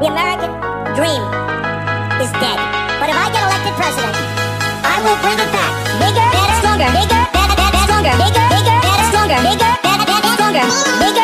The American dream is dead. But if I get elected president, I will bring it back. Bigger, better, stronger, bigger, better, better, stronger, bigger, bigger, better, stronger, bigger, better, better, stronger, bigger.